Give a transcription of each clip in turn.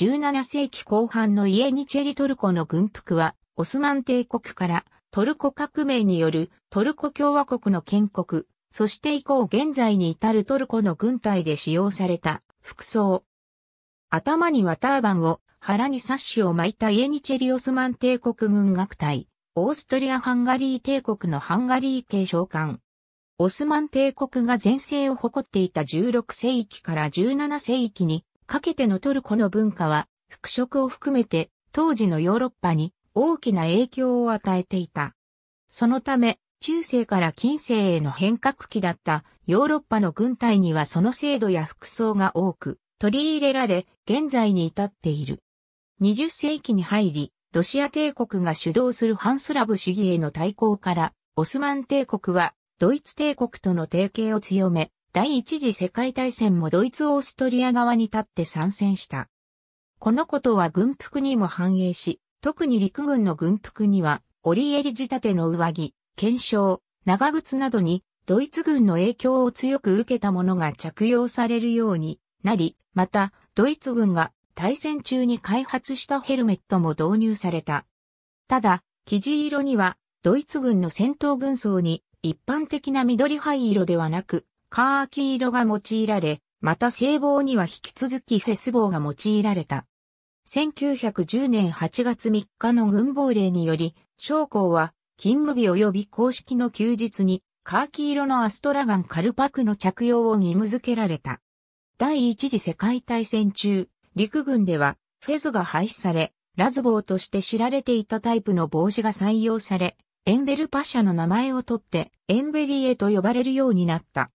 17世紀後半のイエニチェリトルコの軍服は、オスマン帝国からトルコ革命によるトルコ共和国の建国、そして以降現在に至るトルコの軍隊で使用された服装。頭にはターバンを、腹にサッシを巻いたイエニチェリオスマン帝国軍学隊、オーストリア・ハンガリー帝国のハンガリー系召喚。オスマン帝国が全盛を誇っていた16世紀から17世紀にかけてのトルコの文化は、服飾を含めて当時のヨーロッパに大きな影響を与えていた。そのため、中世から近世への変革期だったヨーロッパの軍隊にはその制度や服装が多く取り入れられ、現在に至っている。20世紀に入り、ロシア帝国が主導する反スラブ主義への対抗から、オスマン帝国はドイツ帝国との提携を強め、第一次世界大戦もドイツオーストリア側に立って参戦した。このことは軍服にも反映し、特に陸軍の軍服には、折襟仕立ての上着、検証、長靴などに、ドイツ軍の影響を強く受けたものが着用されるようになり、また、ドイツ軍が対戦中に開発したヘルメットも導入された。ただ、生地色には、ドイツ軍の戦闘軍装に一般的な緑灰色ではなく、カーキ色が用いられ、また聖棒には引き続きフェス棒が用いられた。1910年8月3日の軍法令により、将校は勤務日及び公式の休日にカーキ色のアストラガンカルパクの着用を義務付けられた。第一次世界大戦中、陸軍ではフェズが廃止され、ラズボーとして知られていたタイプの帽子が採用され、エンベルパシャの名前を取ってエンベリエと呼ばれるようになった。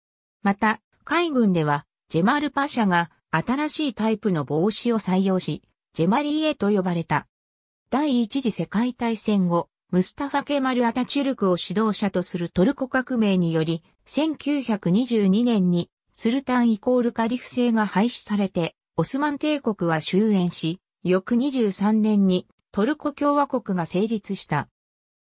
また、海軍ではジェマルパシャが新しいタイプの帽子を採用し、ジェマリエと呼ばれた。第一次世界大戦後、ムスタファ・ケマル・アタチュルクを指導者とするトルコ革命により、1922年にスルタンイコールカリフ制が廃止されて、オスマン帝国は終焉し、翌23年にトルコ共和国が成立した。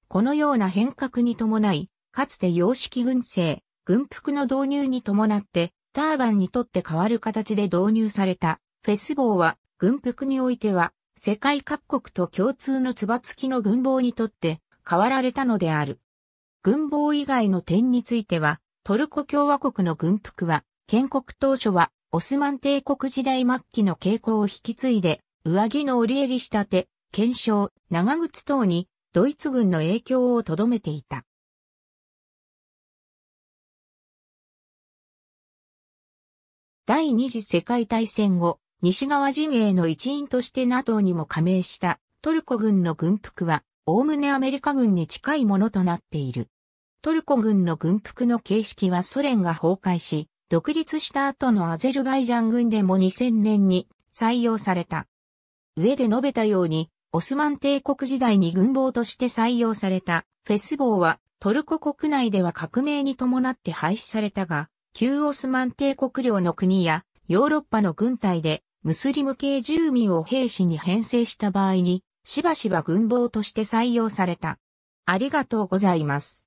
このような変革に伴い、かつて洋式軍政、軍服の導入に伴って、ターバンにとって変わる形で導入された、フェス帽は、軍服においては、世界各国と共通のつば付きの軍帽にとって変わられたのである。軍帽以外の点については、トルコ共和国の軍服は、建国当初はオスマン帝国時代末期の傾向を引き継いで、上着の折り襟仕立て、検証、長靴等にドイツ軍の影響をとどめていた。第二次世界大戦後、西側陣営の一員として NATO にも加盟したトルコ軍の軍服は、おおむねアメリカ軍に近いものとなっている。トルコ軍の軍服の形式はソ連が崩壊し、独立した後のアゼルバイジャン軍でも2000年に採用された。上で述べたように、オスマン帝国時代に軍帽として採用されたフェス帽はトルコ国内では革命に伴って廃止されたが、旧オスマン帝国領の国やヨーロッパの軍隊でムスリム系住民を兵士に編成した場合にしばしば軍帽として採用された。ありがとうございます。